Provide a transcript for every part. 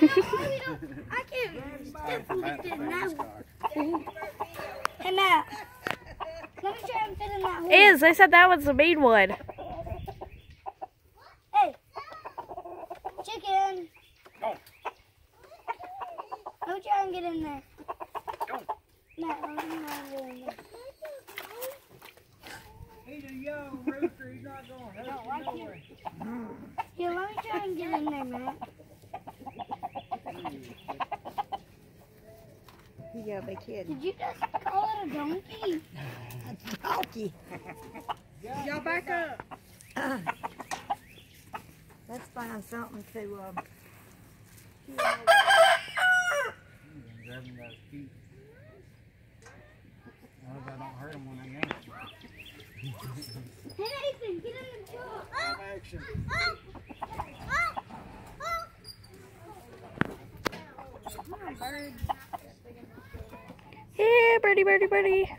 I can't definitely fit in that one. Hey, Matt. Let me try and fit in that hole. Is, they said that was the main one. Hey, chicken. Go. Let me try and get in there. Go. Matt, let me try and get in there. He's a young rooster. He's not going to hurt you no way. Here, let me try and get in there, Matt. You gotta be. Did you just call it a donkey? A donkey. Y'all back up. Let's find something to, um, Grabbing those feet. I hope I don't hurt him when I yank him. Hey, Nathan, get in the truck. Have action. Come on, bird. Birdie, birdie, birdie.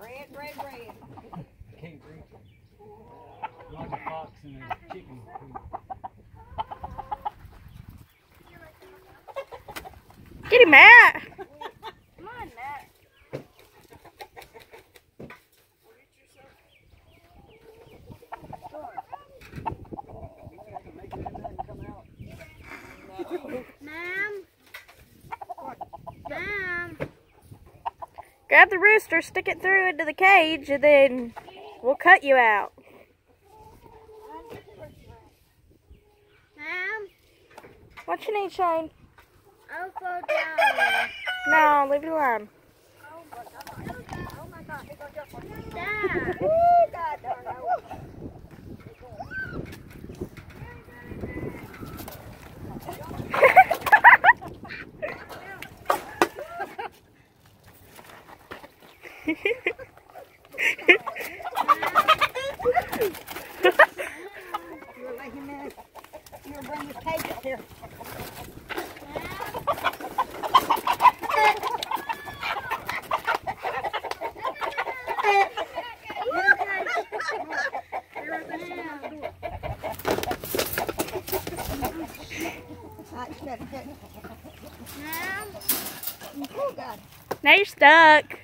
red, red, red. I Can't reach it. Like a fox and a chicken. Get him, Matt. Come on, Matt. Ma'am. Ma'am. Grab the rooster, stick it through into the cage, and then we'll cut you out. Ma'am. What you need, Shane? I'll down. No, leave it alone. Dad. God darn it. You're like him in. You're bring his cage up here. Oh, God. Now you're stuck.